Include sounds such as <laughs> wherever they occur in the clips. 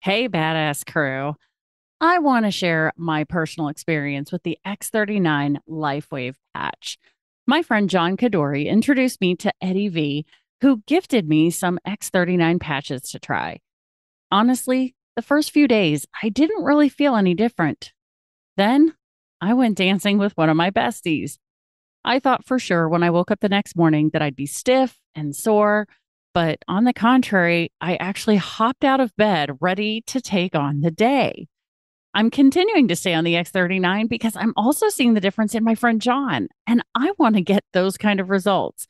Hey, badass crew. I want to share my personal experience with the X39 LifeWave patch. My friend John Kadori introduced me to Eddie V, who gifted me some X39 patches to try. Honestly, the first few days, I didn't really feel any different. Then I went dancing with one of my besties. I thought for sure when I woke up the next morning that I'd be stiff and sore, but on the contrary, I actually hopped out of bed ready to take on the day. I'm continuing to stay on the X39 because I'm also seeing the difference in my friend John, and I want to get those kind of results.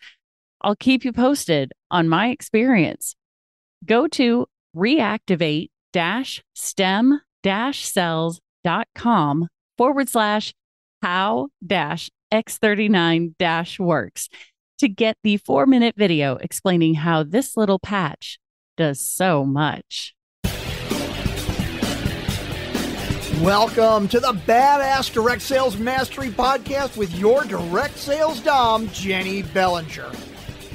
I'll keep you posted on my experience. Go to reactivate stem cells.com forward slash how dash X39 dash works to get the four minute video explaining how this little patch does so much. Welcome to the Badass Direct Sales Mastery Podcast with your direct sales Dom, Jennie Bellinger.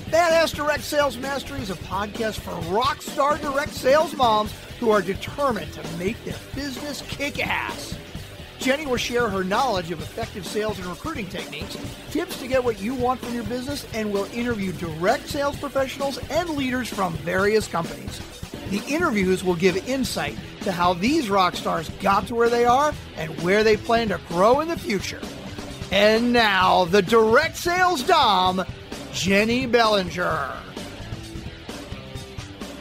Badass Direct Sales Mastery is a podcast for rock star direct sales moms who are determined to make their business kick ass. Jennie will share her knowledge of effective sales and recruiting techniques, tips to get what you want from your business, and will interview direct sales professionals and leaders from various companies. The interviews will give insight to how these rock stars got to where they are and where they plan to grow in the future. And now, the direct sales Dom, Jennie Bellinger.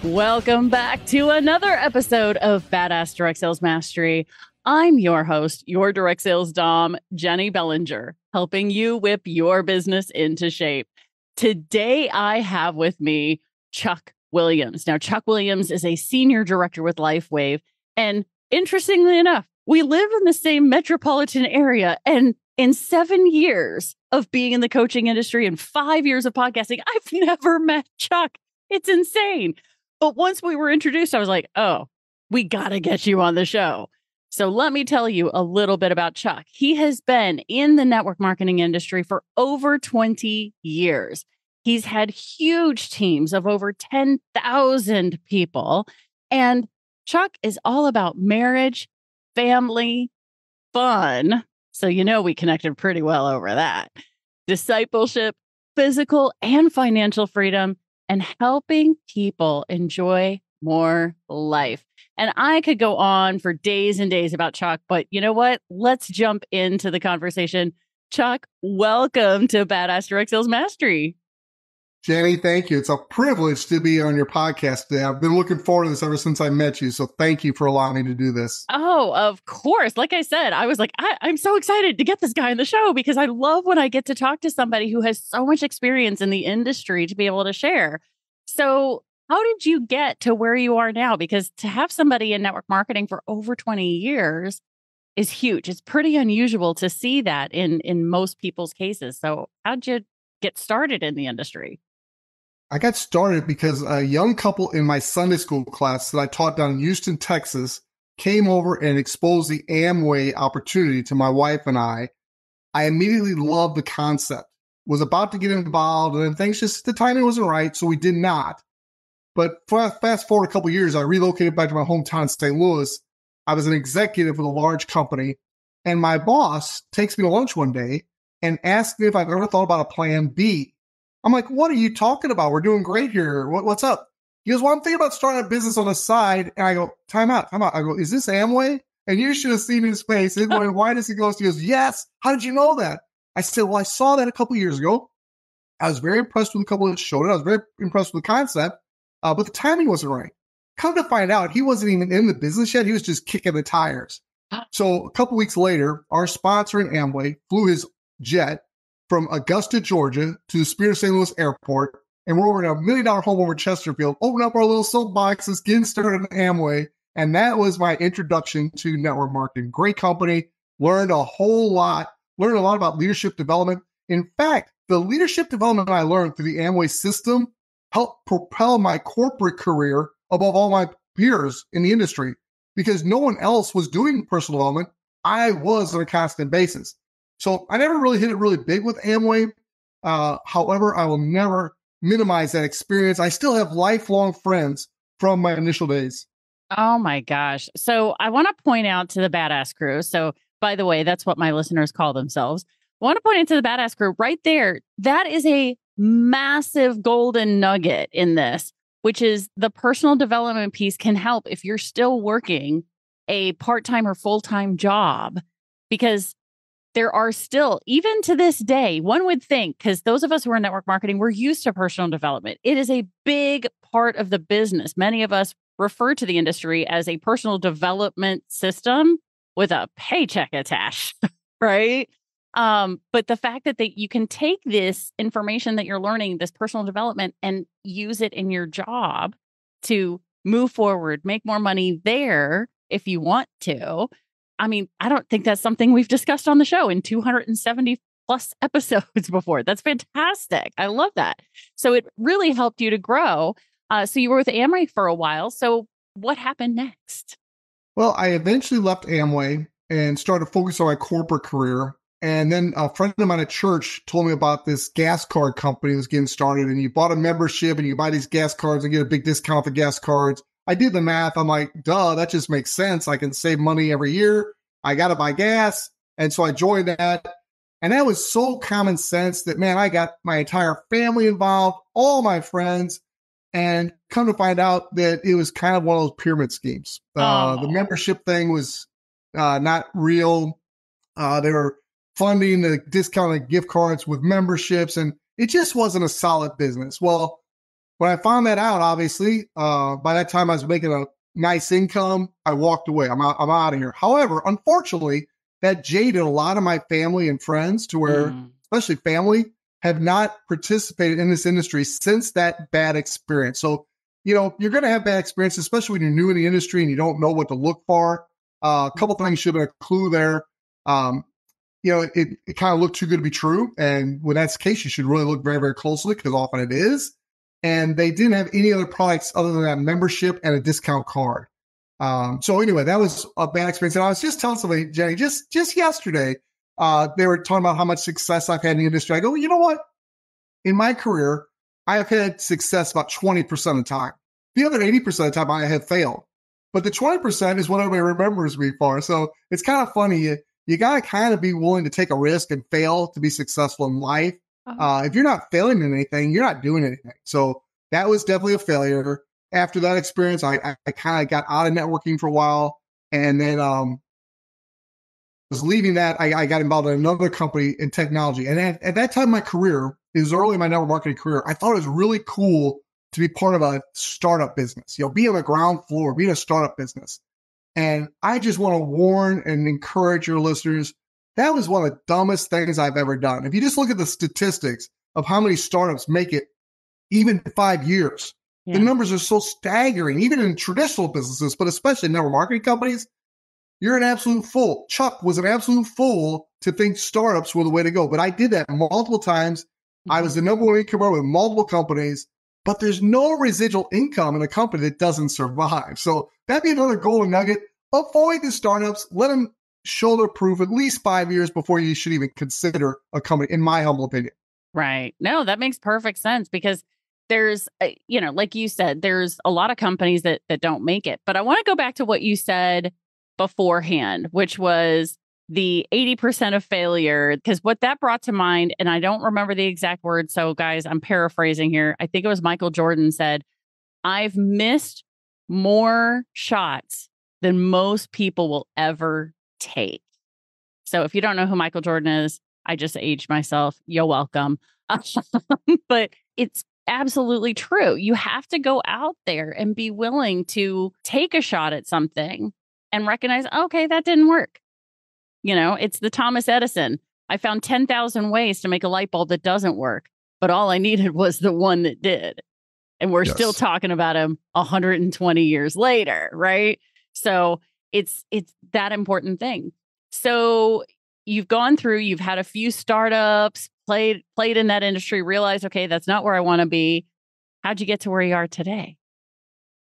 Welcome back to another episode of Badass Direct Sales Mastery. I'm your host, your direct sales Dom, Jennie Bellinger, helping you whip your business into shape. Today, I have with me Chuck Williams. Now, Chuck Williams is a senior director with LifeWave. And interestingly enough, we live in the same metropolitan area. And in seven years of being in the coaching industry and five years of podcasting, <laughs> I've never met Chuck. It's insane. But once we were introduced, I was like, oh, we got to get you on the show. So let me tell you a little bit about Chuck. He has been in the network marketing industry for over 20 years. He's had huge teams of over 10,000 people. And Chuck is all about marriage, family, fun. So, you know, we connected pretty well over that. Discipleship, physical and financial freedom, and helping people enjoy more life. And I could go on for days and days about Chuck, but you know what? Let's jump into the conversation. Chuck, welcome to Badass Direct Sales Mastery. Jennie, thank you. It's a privilege to be on your podcast today. I've been looking forward to this ever since I met you. So thank you for allowing me to do this. Oh, of course. Like I said, I was like, I, am so excited to get this guy on the show because I love when I get to talk to somebody who has so much experience in the industry to be able to share. So how did you get to where you are now? Because to have somebody in network marketing for over 20 years is huge. It's pretty unusual to see that in in most people's cases. So how'd you get started in the industry? I got started because a young couple in my Sunday school class that I taught down in Houston, Texas, came over and exposed the Amway opportunity to my wife and I. I immediately loved the concept. Was about to get involved, and then things just the timing wasn't right, so we did not. But fast forward a couple years, I relocated back to my hometown St. Louis. I was an executive with a large company, and my boss takes me to lunch one day and asks me if I've ever thought about a plan B. I'm like, what are you talking about? We're doing great here. What, what's up? He goes, well, I'm thinking about starting a business on the side. And I go, time out, time out. I go, is this Amway? And you should have seen his face. And why does he go? He goes, yes. How did you know that? I said, well, I saw that a couple years ago. I was very impressed with a couple that showed it. I was very impressed with the concept uh, but the timing wasn't right. Come to find out, he wasn't even in the business yet. He was just kicking the tires. <gasps> So a couple weeks later, our sponsor in Amway flew his jet from Augusta, Georgia to the Spirit of St. Louis Airport. And we're over in a million dollar home over Chesterfield, open up our little soapboxes, getting started in Amway. And that was my introduction to network marketing. Great company, learned a whole lot, learned a lot about leadership development. In fact, the leadership development I learned through the Amway system helped propel my corporate career above all my peers in the industry because no one else was doing personal development. I was on a constant basis. So I never really hit it really big with Amway. Uh, however, I will never minimize that experience. I still have lifelong friends from my initial days. Oh my gosh. So I want to point out to the badass crew. So, by the way, that's what my listeners call themselves. I want to point out to the badass crew right there. That is a massive golden nugget in this, which is the personal development piece can help if you're still working a part time or full time job, because there are still, even to this day, one would think, because those of us who are in network marketing, we're used to personal development. It is a big part of the business. Many of us refer to the industry as a personal development system with a paycheck attached, <laughs> right? Um, but the fact that they, you can take this information that you're learning, this personal development, and use it in your job to move forward, make more money there if you want to. I mean, I don't think that's something we've discussed on the show in 270 plus <laughs> episodes before. That's fantastic. I love that. So it really helped you to grow. Uh, so you were with Amway for a while. So what happened next? Well, I eventually left Amway and started focusing on my corporate career. And then a friend of mine at church told me about this gas card company that was getting started. And you bought a membership and you buy these gas cards and get a big discount for gas cards. I did the math. I'm like, duh, that just makes sense. I can save money every year. I got to buy gas. And so I joined that. And that was so common sense that, man, I got my entire family involved, all my friends and come to find out that it was kind of one of those pyramid schemes. Uh, the membership thing was uh, not real. Uh, they were funding the discounted gift cards with memberships, and it just wasn't a solid business. Well, when I found that out, obviously, uh, by that time I was making a nice income. I walked away. I'm out. I'm out of here. However, unfortunately, that jaded a lot of my family and friends to where, mm. especially family, have not participated in this industry since that bad experience. So, you know, you're going to have bad experiences, especially when you're new in the industry and you don't know what to look for. Uh, a couple things should have been a clue there. Um, you know, it, it kind of looked too good to be true. And when that's the case, you should really look very, very closely because often it is. And they didn't have any other products other than that membership and a discount card. Um, so anyway, that was a bad experience. And I was just telling somebody, Jennie, just just yesterday, uh, they were talking about how much success I've had in the industry. I go, you know what? In my career, I have had success about 20% of the time. The other 80% of the time, I have failed. But the 20% is what everybody remembers me for. So it's kind of funny. You, got to kind of be willing to take a risk and fail to be successful in life. Uh-huh. Uh, if you're not failing in anything, you're not doing anything. So that was definitely a failure. After that experience, I, I, I kind of got out of networking for a while. And then um, was leaving that, I, I, got involved in another company in technology. And at, at that time in my career, it was early in my network marketing career, I thought it was really cool to be part of a startup business, you know, be on the ground floor, be in a startup business. And I just want to warn and encourage your listeners. That was one of the dumbest things I've ever done. If you just look at the statistics of how many startups make it even five years, yeah. the numbers are so staggering, even in traditional businesses, but especially in network marketing companies. You're an absolute fool. Chuck was an absolute fool to think startups were the way to go. But I did that multiple times. I mm-hmm. was the number one incomer with multiple companies, but there's no residual income in a company that doesn't survive. So that'd be another golden nugget. Avoid the startups. Let them shoulder proof at least five years before you should even consider a company, in my humble opinion. Right. No, that makes perfect sense because there's uh, you know like you said there's a lot of companies that that don't make it but i want to go back to what you said beforehand, which was the 80% of failure. Because what that brought to mind, and I don't remember the exact words. So, guys, I'm paraphrasing here. I think it was Michael Jordan said, I've missed more shots than most people will ever take. So, if you don't know who Michael Jordan is, I just aged myself. You're welcome. <laughs> but it's absolutely true. You have to go out there and be willing to take a shot at something and recognize, okay, that didn't work. You know, it's the Thomas Edison. I found 10,000 ways to make a light bulb that doesn't work, but all I needed <laughs> was the one that did. And we're yes. still talking about him 120 years later, right? So it's it's that important thing. So you've gone through, you've had a few startups, played played in that industry, realized, okay, that's not where I want to be. How'd you get to where you are today?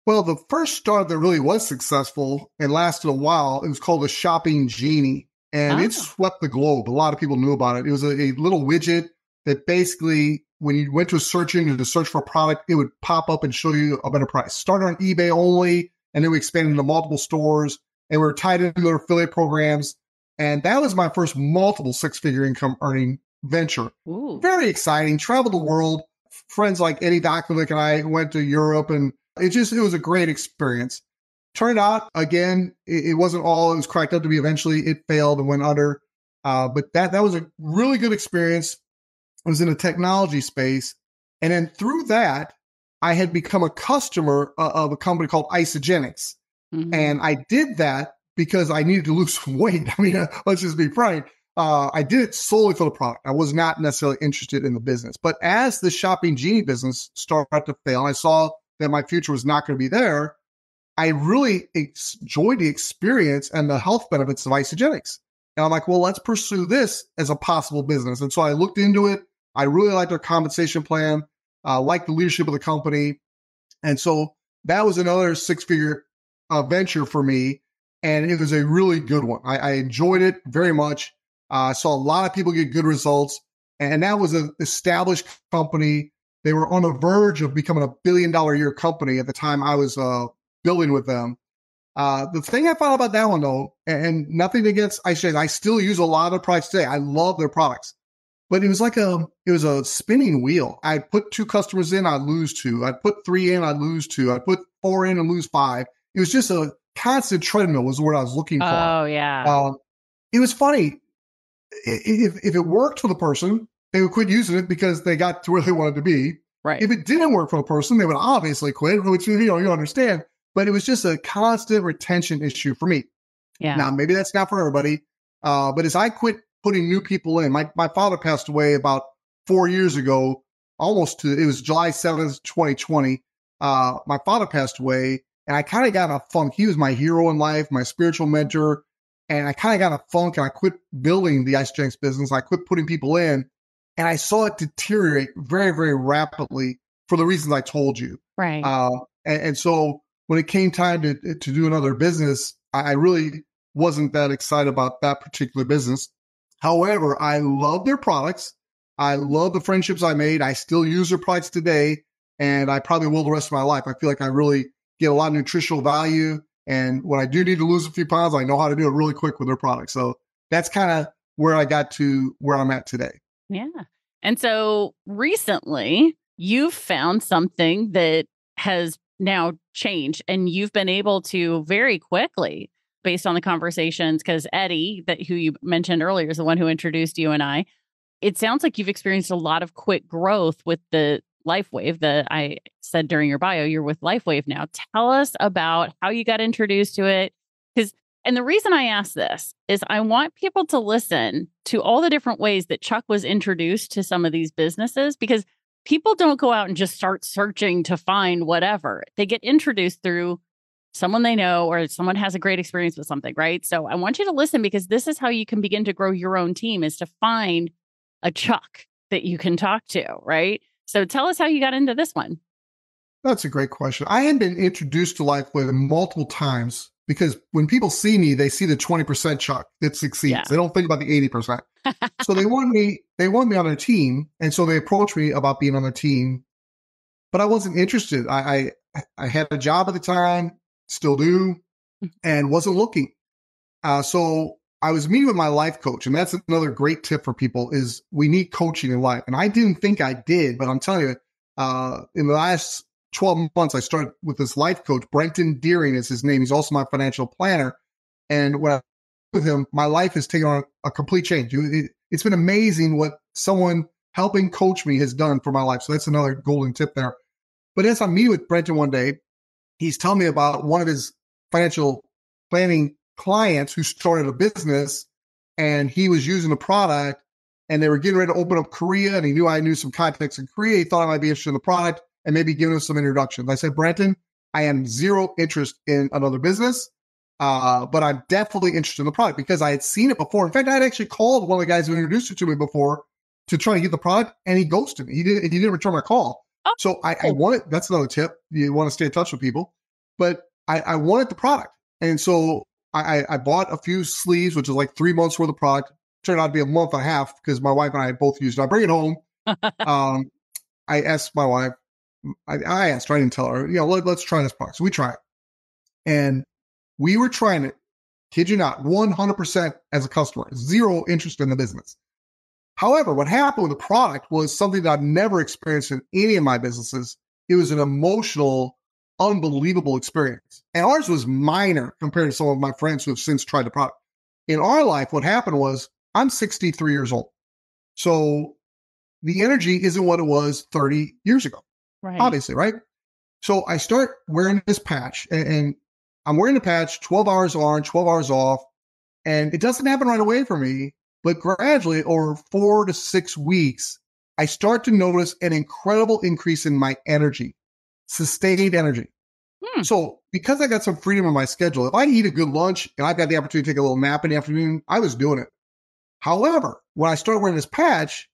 Well, the first startup that really was successful and lasted a while, it was called the Shopping Genie. And oh. it swept the globe. A lot of people knew about it. It was a, a little widget that basically, when you went to a search engine to search for a product, it would pop up and show you a better price. Started on eBay only. And then we expanded into multiple stores and we are tied into their affiliate programs. And that was my first multiple six figure income earning venture. Ooh. Very exciting. Traveled the world. Friends like Eddie Dokovic and I went to Europe and it just, it was a great experience. Turned out again, it, it wasn't all it was cracked up to be. Eventually it failed and went under. Uh, but that, that was a really good experience. I was in a technology space. And then through that, I had become a customer uh, of a company called Isagenix, Mm-hmm. And I did that because I needed to <laughs> lose some weight. I mean, uh, <laughs> let's just be frank. Uh, I did it solely for the product. I was not necessarily interested in the business. But as the shopping genie business started to fail, and I saw that my future was not going to be there, I really enjoyed the experience and the health benefits of Isagenix. And I'm like, well, let's pursue this as a possible business. And so I looked into it. I really liked their compensation plan, uh, liked the leadership of the company. And so that was another six figure uh, venture for me. And it was a really good one. I, I enjoyed it very much. I uh, saw a lot of people get good results. And that was an established company. They were on the verge of becoming a billion dollar year company at the time I was uh, building with them. Uh, the thing I found about that one though, and nothing against I I still use a lot of products today. I love their products, but it was like a it was a spinning wheel. I'd put two customers in, I'd lose two. I'd put three in, I'd lose two. I'd put four in and lose five. It was just a constant treadmill was what I was looking for. Oh yeah. Um, it was funny. If if it worked for the person, they would quit using it because they got to where they wanted to be. Right. If it didn't work for the person, they would obviously quit, which you know you understand. But it was just a constant retention issue for me. Yeah. Now maybe that's not for everybody. Uh, but as I quit putting new people in, my my father passed away about four years ago, almost to it was July seventh, twenty twenty. Uh, my father passed away, and I kind of got a funk. He was my hero in life, my spiritual mentor. And I kind of got a funk and I quit building the Isagenix business. I quit putting people in and I saw it deteriorate very, very rapidly for the reasons I told you. Right. Uh, and, and, so when it came time to, to do another business, I really wasn't that excited about that particular business. However, I love their products. I love the friendships I made. I still use their products today and I probably will the rest of my life. I feel like I really get a lot of nutritional value. And when I do need to lose a few pounds, I know how to do it really quick with their products. So that's kind of where I got to where I'm at today. Yeah. And so recently you've found something that has now changed and you've been able to very quickly based on the conversations because Eddie that who you mentioned earlier is the one who introduced you and I it sounds like you've experienced a lot of quick growth with the LifeWave that I said during your bio, you're with LifeWave now. Tell us about how you got introduced to it. Because, and the reason I ask this is I want people to listen to all the different ways that Chuck was introduced to some of these businesses because people don't go out and just start searching to find whatever. They get introduced through someone they know or someone has a great experience with something, right? So I want you to listen because this is how you can begin to grow your own team is to find a Chuck that you can talk to, right? So tell us how you got into this one. That's a great question. I had been introduced to LifeWave multiple times because when people see me, they see the 20% Chuck that succeeds. Yeah. They don't think about the 80%. <laughs> so they want me, they want me on their team. And so they approached me about being on their team, but I wasn't interested. I, I, I had a job at the time, still do, mm. and wasn't looking. Uh, so I was meeting with my life coach, and that's another great tip for people is we need coaching in life. And I didn't think I did, but I'm telling you, uh, in the last 12 months, I started with this life coach. Brenton Deering is his name. He's also my financial planner. And when I with him, my life has taken on a complete change. It, it's been amazing what someone helping coach me has done for my life. So that's another golden tip there. But as I'm meeting with Brenton one day, he's telling me about one of his financial planning clients who started a business and he was using the product and they were getting ready to open up Korea and he knew I knew some contacts in Korea. He thought I might be interested in the product and maybe giving us some introductions. I said, Brenton, I am zero interest in another business. Uh, but I'm definitely interested in the product because I had seen it before. In fact, I had actually called one of the guys who introduced it to me before to try and get the product and he ghosted me. He didn't, he didn't return my call. Oh, so I, I wanted, that's another tip. You want to stay in touch with people, but I, I wanted the product. And so I, I bought a few sleeves, which is like three months worth of product. Turned out to be a month and a half because my wife and I both used it. I bring it home. <laughs> um, I asked my wife, I, I, asked I didn't tell her, you know, let, us try this product. So we try it. And we were trying it, kid you not, 100% as a customer, zero interest in the business. However, what happened with the product was something that I've never experienced in any of my businesses. It was an emotional, unbelievable experience. And ours was minor compared to some of my friends who have since tried the product. In our life, what happened was I'm 63 years old. So the energy isn't what it was 30 years ago, Right. obviously, right? So I start wearing this patch and, and I'm wearing the patch 12 hours on, 12 hours off. And it doesn't happen right away for me, but gradually over four to six weeks, I start to notice an incredible increase in my energy, sustained energy. Hmm. So because I got some freedom in my schedule, if I eat a good lunch and I've got the opportunity to take a little nap in the afternoon, I was doing it. However, when I started wearing this patch,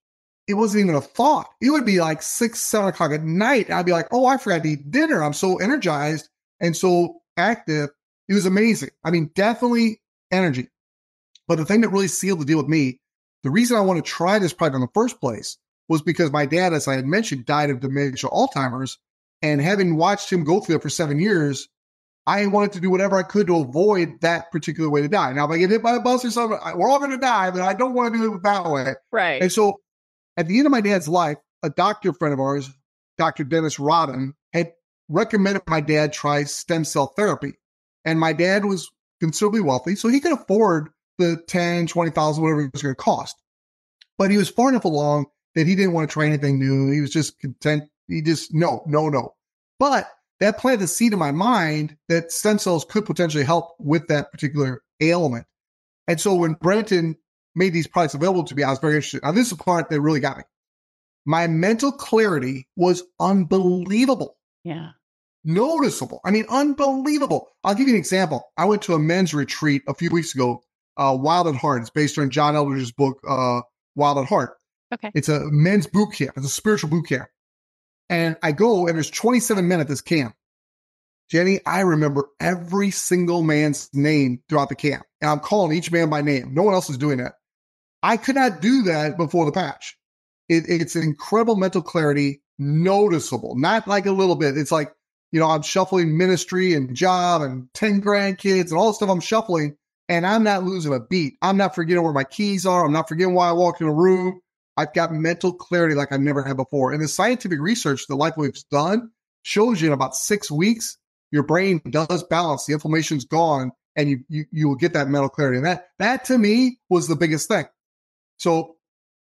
it wasn't even a thought. It would be like six, seven o'clock at night. I'd be like, oh, I forgot to eat dinner. I'm so energized and so active. It was amazing. I mean, definitely energy. But the thing that really sealed the deal with me, the reason I want to try this product in the first place was because my dad, as I had mentioned, died of dementia Alzheimer's. And having watched him go through it for seven years, I wanted to do whatever I could to avoid that particular way to die. Now, if I get hit by a bus or something, we're all going to die, but I don't want to do it that way. Right. And so at the end of my dad's life, a doctor friend of ours, Dr. Dennis Rodden, had recommended my dad try stem cell therapy. And my dad was considerably wealthy, so he could afford the 10, 20,000, whatever it was going to cost. But he was far enough along that he didn't want to try anything new. He was just content. He just, no, no, no. But that planted the seed in my mind that stem cells could potentially help with that particular ailment. And so when Brenton made these products available to me, I was very interested. Now, this is the part that really got me. My mental clarity was unbelievable, yeah. noticeable. I mean, unbelievable. I'll give you an example. I went to a men's retreat a few weeks ago, uh, Wild at Heart. It's based on John Eldredge's book, uh, Wild at Heart. Okay. It's a men's boot camp. It's a spiritual boot camp. And I go and there's 27 men at this camp. Jennie, I remember every single man's name throughout the camp. And I'm calling each man by name. No one else is doing that. I could not do that before the patch. It, it's an incredible mental clarity, noticeable, not like a little bit. It's like, you know, I'm shuffling ministry and job and 10 grandkids and all the stuff I'm shuffling, and I'm not losing a beat. I'm not forgetting where my keys are. I'm not forgetting why I walked in a room. I've got mental clarity like I've never had before. And the scientific research that LifeWave's done shows you in about six weeks, your brain does balance. The inflammation's gone and you, you, you will get that mental clarity. And that, that to me was the biggest thing. So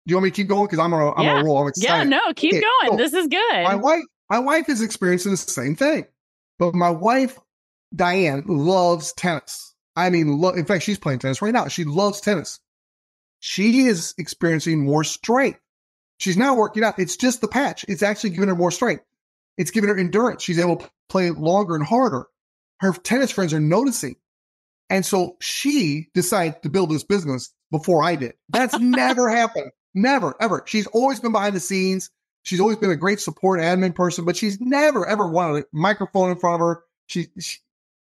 do you want me to keep going? Cause I'm a, I'm on Yeah. a roll. I'm Yeah. No, keep Okay, going. so this is good. My wife, my wife is experiencing the same thing, but my wife, Diane, loves tennis. I mean, lo- in fact, she's playing tennis right now. She loves tennis. She is experiencing more strength. She's now working out. It's just the patch. It's actually giving her more strength. It's giving her endurance. She's able to play longer and harder. Her tennis friends are noticing. And so she decided to build this business before I did. That's <laughs> never happened. Never, ever. She's always been behind the scenes. She's always been a great support admin person, but she's never, ever wanted a microphone in front of her. She, she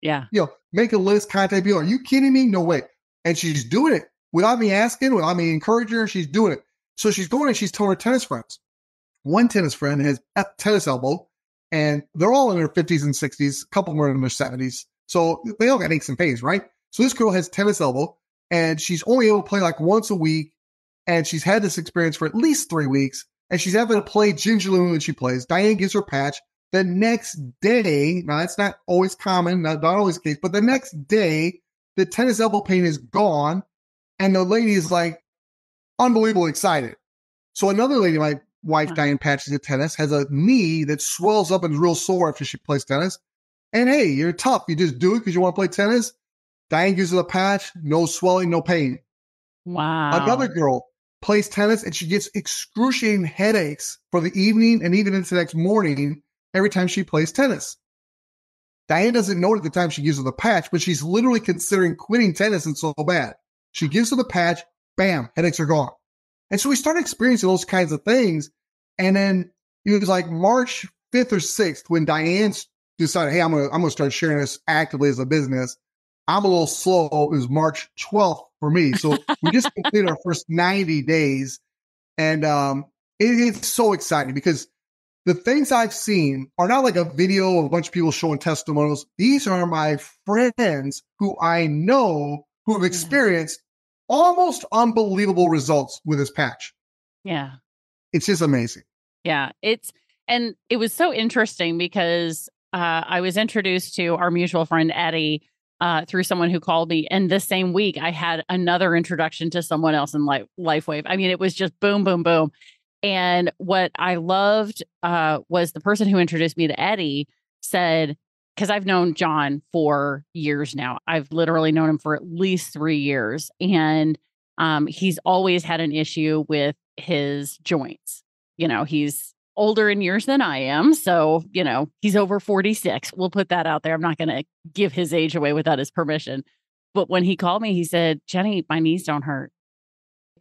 yeah. you know, make a list, contact people. Are you kidding me? No way. And she's doing it without me asking, without me encouraging her. She's doing it. So she's going and she's telling her tennis friends. One tennis friend has a tennis elbow, and they're all in their 50s and 60s. A couple more in their 70s. So they all got aches and pains, right? So this girl has tennis elbow, and she's only able to play like once a week. And she's had this experience for at least three weeks. And she's having to play gingerly when she plays. Diane gives her a patch. The next day, now that's not always common, not, not always the case, but the next day, the tennis elbow pain is gone. And the lady is like unbelievably excited. So another lady, my wife. Diane patches at tennis, has a knee that swells up and is real sore after she plays tennis. And hey, you're tough. You just do it because you want to play tennis. Diane uses her the patch, no swelling, no pain. Wow. Another girl plays tennis and she gets excruciating headaches for the evening and even into the next morning every time she plays tennis. Diane doesn't know it at the time she gives her the patch, but she's literally considering quitting tennis and so bad. She gives her the patch, bam, headaches are gone. And so we started experiencing those kinds of things. And then it was like March 5th or 6th when Diane decided, hey, I'm gonna I'm gonna start sharing this actively as a business. I'm a little slow. It was March 12th for me. So <laughs> we just completed our first 90 days. And um, it, it's so exciting because the things I've seen are not like a video of a bunch of people showing testimonials. These are my friends who I know who have experienced yeah. almost unbelievable results with this patch. Yeah. It's just amazing. Yeah. It's, and it was so interesting because uh, I was introduced to our mutual friend, Eddie, uh, through someone who called me. And the same week, I had another introduction to someone else in Life LifeWave. I mean, it was just boom, boom, boom. And what I loved uh, was the person who introduced me to Eddie said, because I've known John for years now. I've literally known him for at least three years. And um, he's always had an issue with his joints. You know, he's older in years than I am. So, you know, he's over 46. We'll put that out there. I'm not going to give his age away without his permission. But when he called me, he said, Jennie, my knees don't hurt.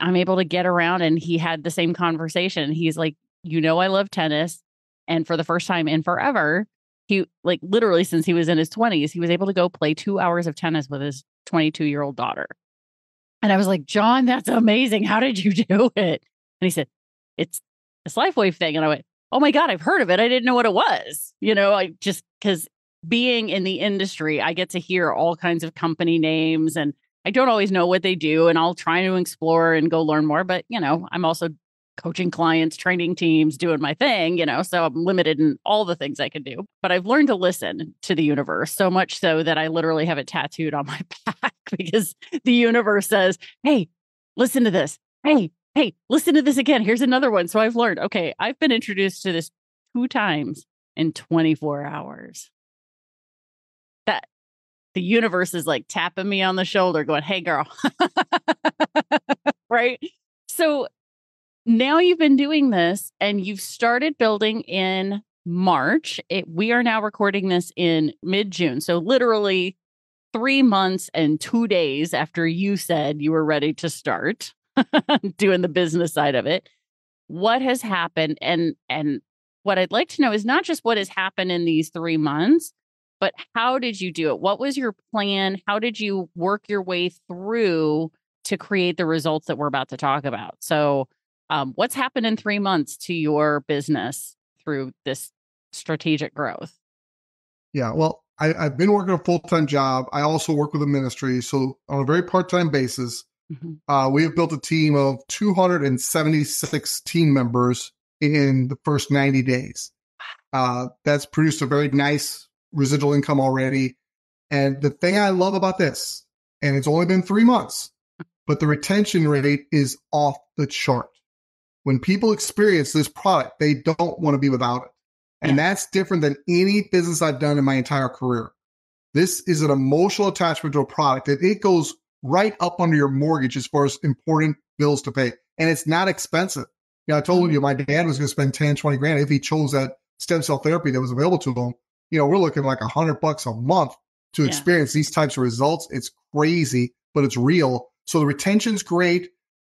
I'm able to get around. And he had the same conversation. He's like, You know, I love tennis. And for the first time in forever, he, like, literally since he was in his 20s, he was able to go play two hours of tennis with his 22 year old daughter. And I was like, John, that's amazing. How did you <laughs> do it? And he said, It's this LifeWave thing. And I went, Oh my God, I've heard of it. I didn't know what it was. You know, I just because being in the industry, I get to hear all kinds of company names and I don't always know what they do, and I'll try to explore and go learn more. But, you know, I'm also coaching clients, training teams, doing my thing, you know, so I'm limited in all the things I can do. But I've learned to listen to the universe so much so that I literally have it tattooed on my <laughs> back because the universe says, Hey, listen to this. Hey, hey, listen to this again. Here's another one. So I've learned, okay, I've been introduced to this two times in 24 hours. That the universe is like tapping me on the shoulder, going, Hey, girl. <laughs> right. So now you've been doing this and you've started building in March. It, we are now recording this in mid June. So, literally three months and two days after you said you were ready to start <laughs> doing the business side of it. What has happened? And, and, what I'd like to know is not just what has happened in these three months, but how did you do it? What was your plan? How did you work your way through to create the results that we're about to talk about? So, um, what's happened in three months to your business through this strategic growth? Yeah, well, I, have been working a full time job. I also work with a ministry. So, on a very part time basis, mm-hmm. uh, we have built a team of 276 team members in the first 90 days. Uh, that's produced a very nice residual income already. And the thing I love about this, and it's only been three months, but the retention rate is off the chart. When people experience this product, they don't want to be without it. And yeah. that's different than any business I've done in my entire career. This is an emotional attachment to a product that it goes right up under your mortgage as far as important bills to pay. And it's not expensive. You know, I told you my dad was going to spend 10, 20 grand if he chose that stem cell therapy that was available to him you know, we're looking like a hundred bucks a month to yeah. experience these types of results. It's crazy, but it's real. So the retention's great.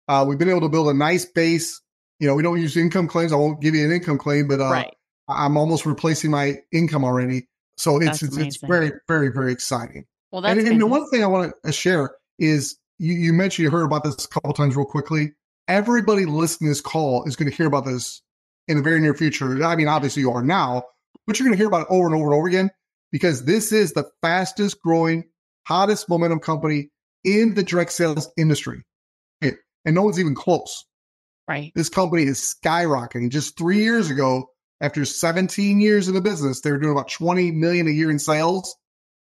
Uh, we've been able to build a nice base. You know, we don't use income claims. I won't give you an income claim, but uh, right. I'm almost replacing my income already. So it's it's, it's, very very very exciting. Well, that's and, and the one thing I want to share is you, you mentioned you heard about this a couple times real quickly. Everybody listening to this call is going to hear about this in the very near future. I mean, obviously you are now, but you're going to hear about it over and over and over again because this is the fastest growing, hottest momentum company in the direct sales industry. And no one's even close. Right. This company is skyrocketing. Just three years ago, after 17 years in the business, they were doing about 20 million a year in sales.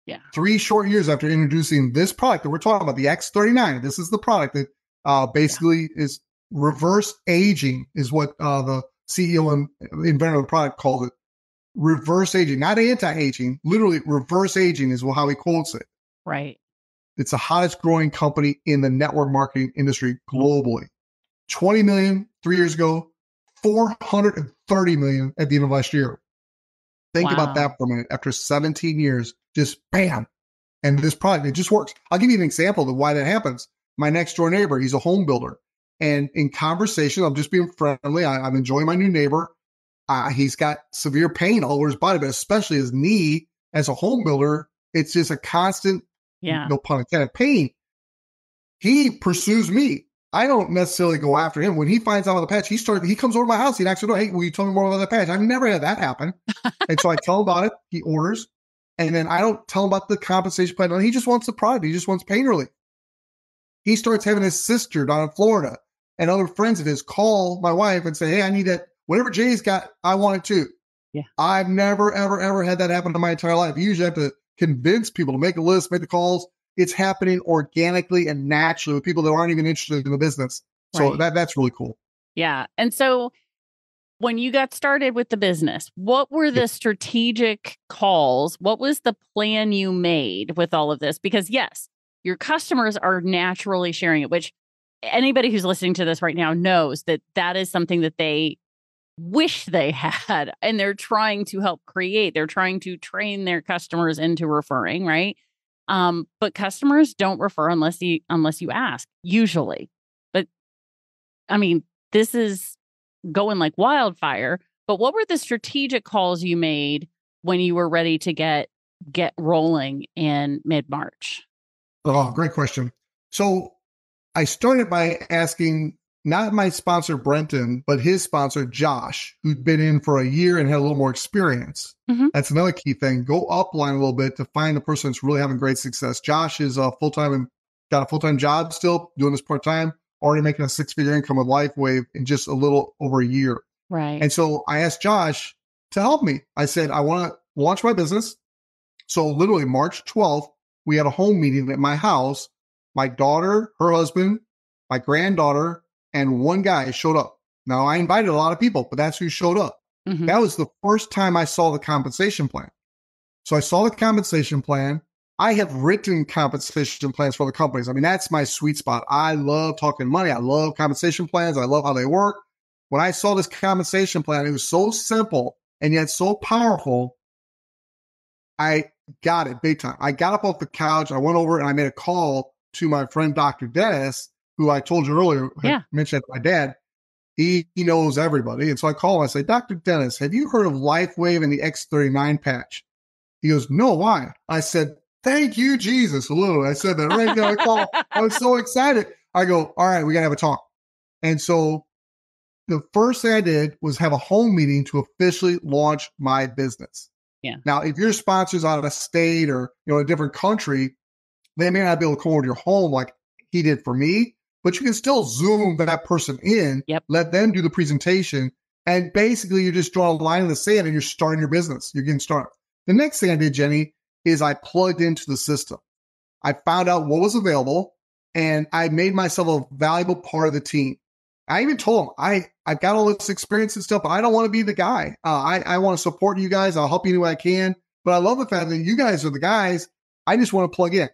Yeah. Three short years after introducing this product that we're talking about, the X39. This is the product that uh, basically yeah. is reverse aging, is what uh, the CEO and inventor of the product calls it reverse aging, not anti aging, literally reverse aging is how he quotes it. Right. It's the hottest growing company in the network marketing industry globally. 20 million three years ago, 430 million at the end of last year. Think wow. about that for a minute. After 17 years, just bam. And this product, it just works. I'll give you an example of why that happens. My next door neighbor, he's a home builder. And in conversation, I'm just being friendly. I, I'm enjoying my new neighbor. Uh, he's got severe pain all over his body, but especially his knee. As a home builder, it's just a constant, yeah, no pun intended, pain. He pursues me. I don't necessarily go after him. When he finds out about the patch, he started, he comes over to my house. He knocks on the door. Hey, will you tell me more about the patch? I've never had that happen. <laughs> and so I tell him about it. He orders. And then I don't tell him about the compensation plan. He just wants the product. He just wants pain relief. He starts having his sister down in Florida and other friends of his call my wife and say, Hey, I need that. Whatever Jay's got, I want it too. Yeah. I've never, ever, ever had that happen in my entire life. You usually have to convince people to make a list, make the calls. It's happening organically and naturally with people that aren't even interested in the business. So Right. that that's really cool. Yeah. And so when you got started with the business, what were the strategic calls? What was the plan you made with all of this? Because, yes, your customers are naturally sharing it, which anybody who's listening to this right now knows that that is something that they wish they <laughs> had and they're trying to help create they're trying to train their customers into referring right um but customers don't refer unless you unless you ask usually but i mean this is going like wildfire but what were the strategic calls you made when you were ready to get get rolling in mid-march Oh, great question. So I started by asking not my sponsor Brenton, but his sponsor Josh, who'd been in for a year and had a little more experience. Mhm. That's another key thing. Go upline a little bit to find the person that's really having great success. Josh is a full time and got a full time job still doing this part time, already making a six figure income with LifeWave in just a little over a year. right And so I asked Josh to help me. I said, I want to launch my business. So literally March 12th, we had a home meeting at my house. My daughter, her husband, my granddaughter, and one guy showed up. Now I invited a lot of people, but that's who showed up. Mhm. That was the first time I saw the compensation plan. So I saw the compensation plan. I have written compensation plans for the companies. I mean, that's my sweet spot. I love talking money. I love compensation plans. I love how they work. When I saw this compensation plan, it was so simple and yet so powerful. I got it big time. I got up off the couch. I went over and I made a call to my friend, Dr. Dennis, who I told you earlier, Yeah. mentioned my dad. He, he knows everybody. And so I call him. I say, Dr. Dennis, have you heard of LifeWave and the X39 patch? He goes, No, why? I said, Thank you, Jesus. Literally, I said that right there. I call. I was so excited. I go, All right, we got to have a talk. And so the first thing I did was have a home meeting to officially launch my business. Yeah. Now, if your sponsor's out of a state or you know a different country, they may not be able to come over to your home like he did for me, but you can still zoom that person in, Yep. let them do the presentation, and basically you're just draw a line in the sand and you're starting your business. You're getting started. The next thing I did, Jennie, is I plugged into the system. I found out what was available and I made myself a valuable part of the team. I even told them I I've got all this experience and stuff, but I don't want to be the guy. Uh, I I want to support you guys. I'll help you any way I can. But I love the fact that you guys are the guys. I just want to plug in.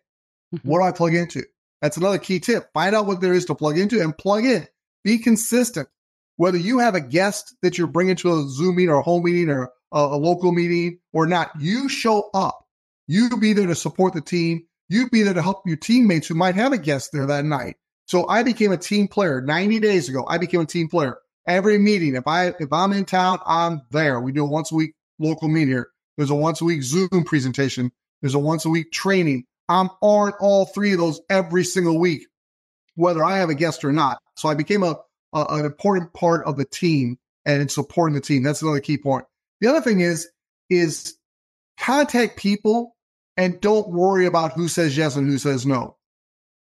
Mhm. What do I plug into? That's another key tip. Find out what there is to plug into and plug in. Be consistent. Whether you have a guest that you're bringing to a Zoom meeting or a home meeting or a, a local meeting or not, you show up. You be there to support the team. You be there to help your teammates who might have a guest there that night. So I became a team player 90 days ago. I became a team player. Every meeting, if I if I'm in town, I'm there. We do a once a week local meeting here. There's a once a week Zoom presentation. There's a once a week training. I'm on all three of those every single week, whether I have a guest or not. So I became a, a an important part of the team and supporting the team. That's another key point. The other thing is is contact people and don't worry about who says yes and who says no.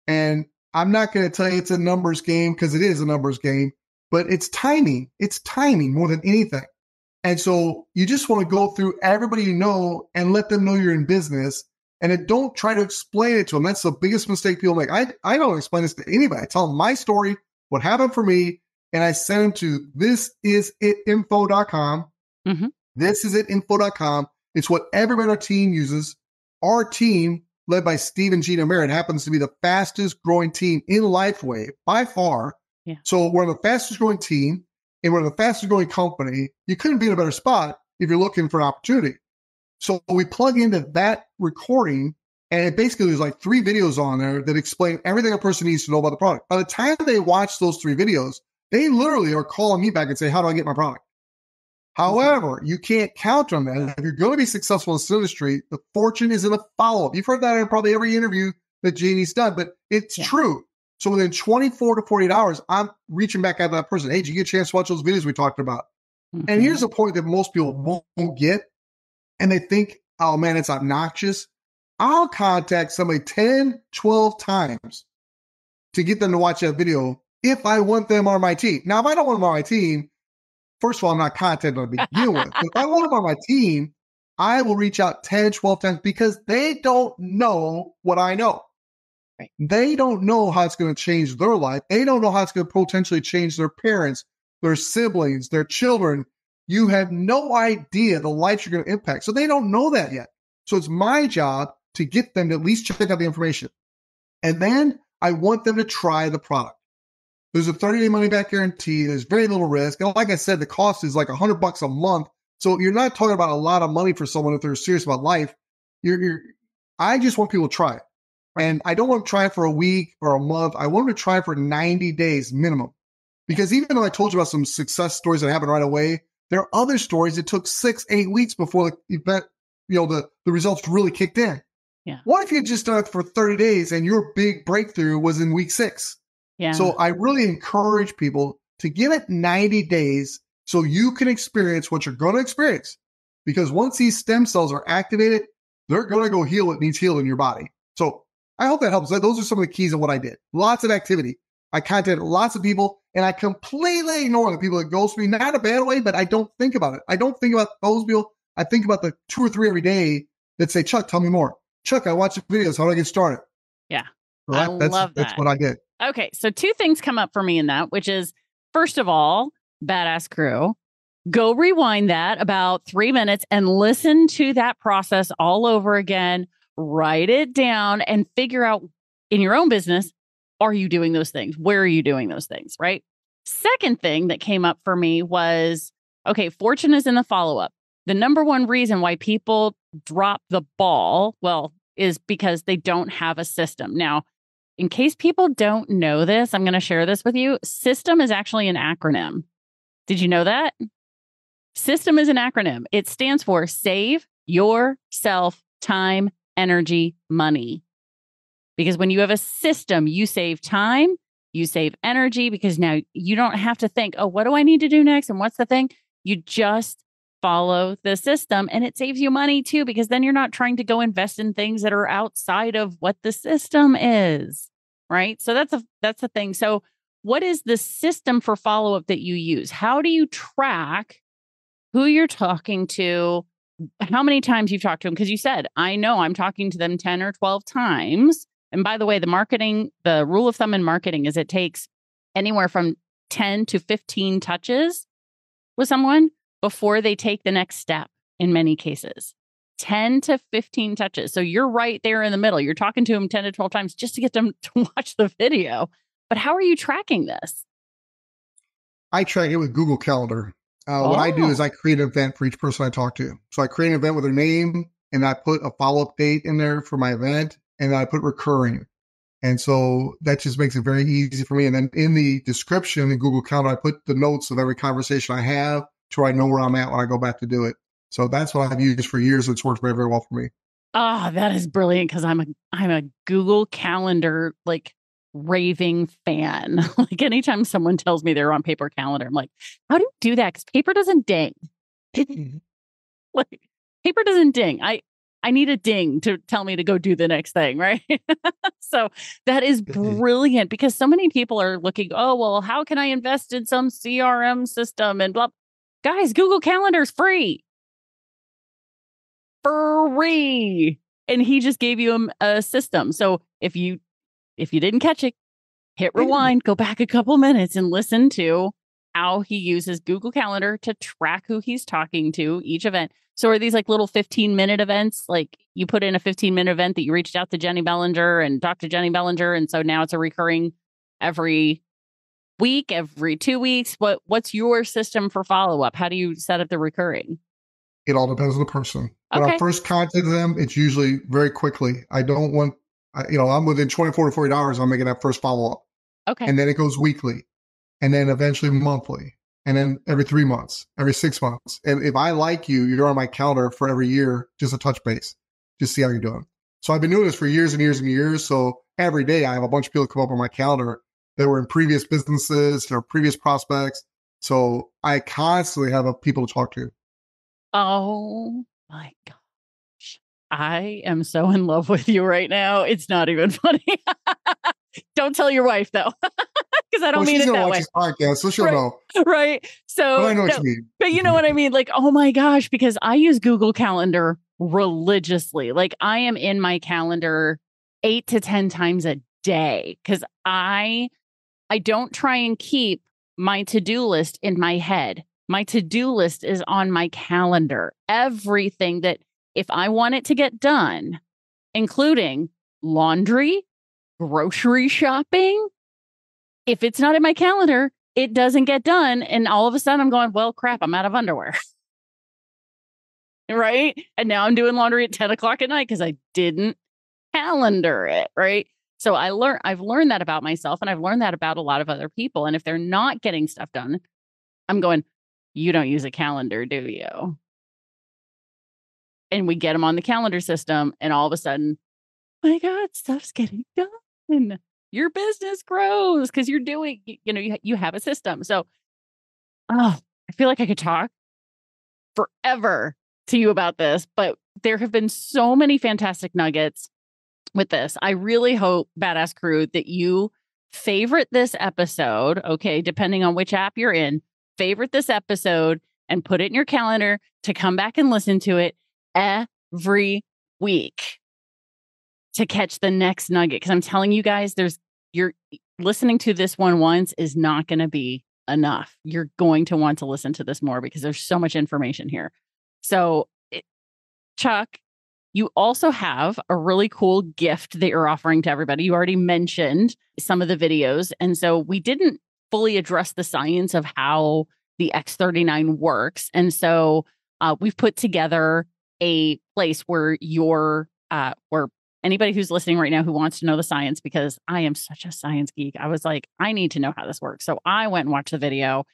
And I'm not going to tell you it's a numbers game because it is a numbers game, but it's timing. It's timing more than anything. And so you just want to go through everybody you know and let them know you're in business. And then don't try to explain it to them. That's the biggest mistake people make. I, I don't explain this to anybody. I tell them my story, what happened for me, and I send them to thisisitinfo.com. Mhm. This is it info.com. It's what everybody on our team uses. Our team, led by Steve and Gina Merritt, happens to be the fastest growing team in LifeWave by far. Yeah. So we're the fastest growing team and we're the fastest growing company. You couldn't be in a better spot if you're looking for an opportunity. So we plug into that recording and it basically there's like three videos on there that explain everything a person needs to know about the product. By the time they watch those three videos, they literally are calling me back and say, how do I get my product? However, you can't count on that. If you're going to be successful in this industry, the fortune is in the follow up. You've heard that in probably every interview that Janie's done, but it's Yeah. true. So within 24 to 48 hours, I'm reaching back out to that person. Hey, did you get a chance to watch those videos we talked about? Mm-hmm. And here's a point that most people won't get. And they think, oh man, it's obnoxious. I'll contact somebody 10, 12 times to get them to watch that video if I want them on my team. Now, if I don't want them on my team, first of all, I'm not contacting them to begin with. <laughs> if I want them on my team, I will reach out 10, 12 times because they don't know what I know. Right. They don't know how it's going to change their life. They don't know how it's going to potentially change their parents, their siblings, their children. You have no idea the life you're going to impact. So they don't know that yet. So it's my job to get them to at least check out the information. And then I want them to try the product. There's a 30 day money back guarantee. There's very little risk. And like I said, the cost is like 100 bucks a month. So you're not talking about a lot of money for someone if they're serious about life. You're, you're I just want people to try it. And I don't want to try it for a week or a month. I want them to try it for 90 days minimum. Because even though I told you about some success stories that happened right away, there are other stories that took six, eight weeks before the event, you know, the, the results really kicked in. Yeah. What if you just done it for 30 days and your big breakthrough was in week six? Yeah. So I really encourage people to give it 90 days so you can experience what you're going to experience. Because once these stem cells are activated, they're going to go heal what needs healed in your body. So I hope that helps. Those are some of the keys of what I did. Lots of activity. I contacted lots of people and I completely ignore the people that ghost me, not in a bad way, but I don't think about it. I don't think about those people. I think about the two or three every day that say, Chuck, tell me more. Chuck, I watch the videos. How do I get started? Yeah. I that's, love that. That's what I did. Okay. So two things come up for me in that, which is first of all, badass crew. Go rewind that about three minutes and listen to that process all over again. Write it down and figure out in your own business are you doing those things? Where are you doing those things? Right. Second thing that came up for me was okay, fortune is in the follow up. The number one reason why people drop the ball, well, is because they don't have a system. Now, in case people don't know this, I'm going to share this with you. System is actually an acronym. Did you know that? System is an acronym. It stands for Save Yourself Time, Energy, Money. Because when you have a system, you save time, you save energy because now you don't have to think, oh, what do I need to do next? And what's the thing? You just follow the system and it saves you money too because then you're not trying to go invest in things that are outside of what the system is right so that's a that's the thing so what is the system for follow up that you use how do you track who you're talking to how many times you've talked to them because you said i know i'm talking to them 10 or 12 times and by the way the marketing the rule of thumb in marketing is it takes anywhere from 10 to 15 touches with someone before they take the next step in many cases. 10 to 15 touches. So you're right there in the middle. You're talking to them 10 to 12 times just to get them <laughs> to watch the video. But how are you tracking this? I track it with Google Calendar. Uh, oh. What I do is oh. I create an event for each person I talk to. So I create an event with their name and I put a follow up date in there for my event and I put recurring. And so that just makes it very easy for me. And then in the description in Google Calendar, I put the notes of every conversation I have to so I know where I'm at when I go back to do it. So that's what I've used for years. It's worked very, very well for me. Ah, oh, that is brilliant because I'm a I'm a Google Calendar like raving fan. <laughs> like anytime someone tells me they're on paper calendar, I'm like, how do you do that? Because paper doesn't ding. <laughs> like paper doesn't ding. I I need a ding to tell me to go do the next thing, <laughs> right? so that is mm-hmm. brilliant because so many people are looking, oh, well, how can I invest in some CRM system and blah guys, Google Calendar's free. Free. And he just gave you a, a system. So if you if you didn't catch it, hit rewind, go back a couple minutes and listen to how he uses Google Calendar to track who he's talking to each event. So are these like little 15 minute events? Like you put in a 15 minute event that you reached out to Jennie Bellinger and talked to Jennie Bellinger. And so now it's a recurring every week, every two weeks? What what's your system for follow up? How do you set up the recurring? It all depends on the person. When okay. I first contact them, it's usually very quickly. I don't want, I, you know, I'm within 24 to 48 hours. I'm making that first follow up. Okay. And then it goes weekly, and then eventually monthly, and then every three months, every six months. And if I like you, you're on my calendar for every year, just a touch base, just see how you're doing. So I've been doing this for years and years and years. So every day I have a bunch of people come up on my calendar that were in previous businesses or previous prospects. So I constantly have people to talk to. Oh my gosh. I am so in love with you right now. It's not even <laughs> funny. don't tell your wife though. <laughs> <laughs> Because I don't well, mean it that way. podcast, so she'll right. know. Right. So but I know no, what you mean. But you know mm-hmm. what I mean? Like, oh my gosh, because I use Google Calendar religiously. Like I am in my calendar eight to 10 times a day because I I don't try and keep my to-do list in my head. My to-do list is on my calendar. Everything that if I want it to get done, including laundry, grocery shopping, if it's not in my calendar, it doesn't get done. And all of a sudden I'm going, well, crap, I'm out of underwear. <laughs> right. And now I'm doing laundry at 10 o'clock at night because I didn't calendar it. Right. So I learned I've learned that about myself and I've learned that about a lot of other people. And if they're not getting stuff done, I'm going, you don't use a calendar, do you? And we get them on the calendar system, and all of a sudden, my God, stuff's getting done. Your business grows because you're doing, you know, you, you have a system. So, oh, I feel like I could talk forever to you about this, but there have been so many fantastic nuggets with this. I really hope, Badass Crew, that you favorite this episode. Okay. Depending on which app you're in, favorite this episode and put it in your calendar to come back and listen to it every week to catch the next nugget. Cause I'm telling you guys, there's, you're listening to this one once is not going to be enough. You're going to want to listen to this more because there's so much information here. So, it, Chuck, you also have a really cool gift that you're offering to everybody. You already mentioned some of the videos. And so we didn't fully address the science of how the X39 works. And so uh, we've put together a place where your uh, where anybody who's listening right now who wants to know the science because I am such a science geek. I was like, I need to know how this works. So I went and watched the video.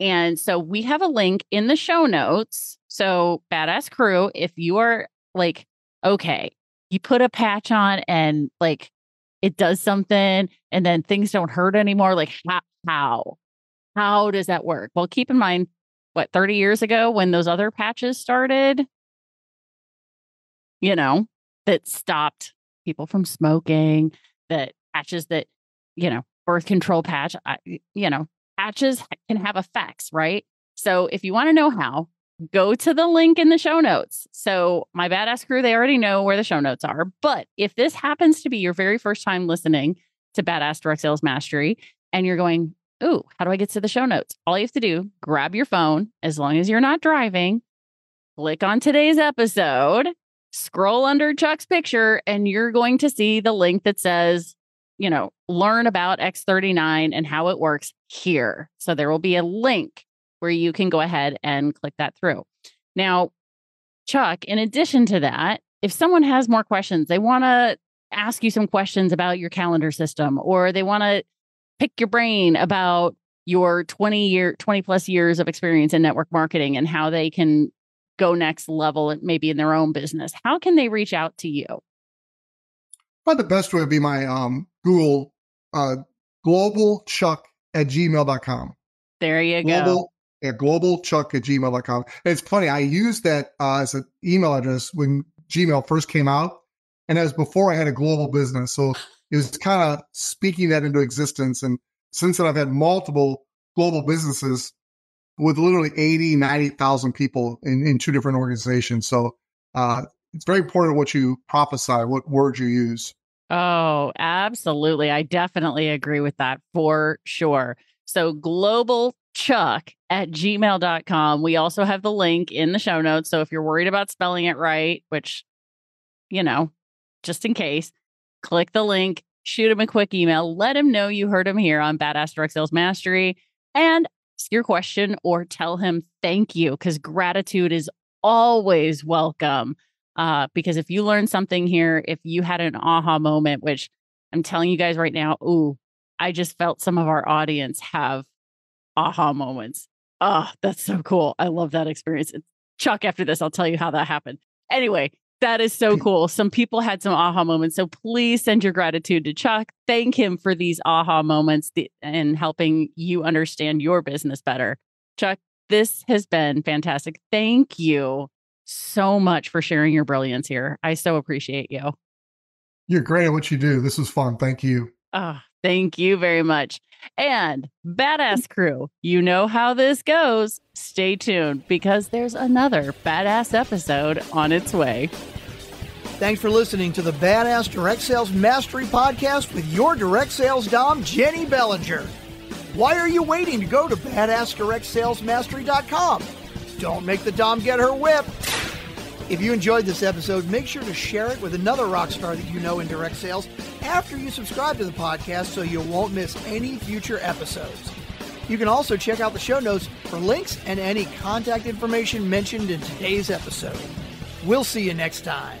And so we have a link in the show notes. So badass crew, if you are like okay, you put a patch on and like it does something and then things don't hurt anymore. Like how, how, how does that work? Well, keep in mind what 30 years ago when those other patches started, you know, that stopped people from smoking, that patches that, you know, birth control patch, you know, patches can have effects, right? So if you want to know how, go to the link in the show notes. So, my badass crew, they already know where the show notes are. But if this happens to be your very first time listening to Badass Direct Sales Mastery and you're going, Ooh, how do I get to the show notes? All you have to do, grab your phone, as long as you're not driving, click on today's episode, scroll under Chuck's picture, and you're going to see the link that says, you know, learn about X39 and how it works here. So there will be a link where you can go ahead and click that through. Now, Chuck, in addition to that, if someone has more questions, they want to ask you some questions about your calendar system or they want to pick your brain about your 20 year 20 plus years of experience in network marketing and how they can go next level and maybe in their own business how can they reach out to you well the best way would be my um, google uh, global chuck at gmail.com there you global go at globalchuck at gmail.com. And it's funny, I used that uh, as an email address when Gmail first came out. And as before I had a global business. So it was kind of speaking that into existence. And since then, I've had multiple global businesses with literally 80, 90,000 people in, in two different organizations. So uh, it's very important what you prophesy, what words you use. Oh, absolutely. I definitely agree with that for sure. So global chuck at gmail.com. We also have the link in the show notes. So if you're worried about spelling it right, which, you know, just in case, click the link, shoot him a quick email, let him know you heard him here on Badass Direct Sales Mastery, and your question or tell him thank you because gratitude is always welcome. Uh, because if you learn something here, if you had an aha moment, which I'm telling you guys right now, ooh, I just felt some of our audience have aha moments. Oh, that's so cool. I love that experience. Chuck, after this, I'll tell you how that happened. Anyway, That is so cool. Some people had some aha moments. So please send your gratitude to Chuck. Thank him for these aha moments and helping you understand your business better. Chuck, this has been fantastic. Thank you so much for sharing your brilliance here. I so appreciate you. You're great at what you do. This was fun. Thank you. Oh, thank you very much. And badass crew, you know how this goes. Stay tuned because there's another badass episode on its way. Thanks for listening to the Badass Direct Sales Mastery Podcast with your direct sales dom, Jennie Bellinger. Why are you waiting to go to badassdirectsalesmastery.com? Don't make the dom get her whip. If you enjoyed this episode, make sure to share it with another rock star that you know in direct sales after you subscribe to the podcast so you won't miss any future episodes. You can also check out the show notes for links and any contact information mentioned in today's episode. We'll see you next time.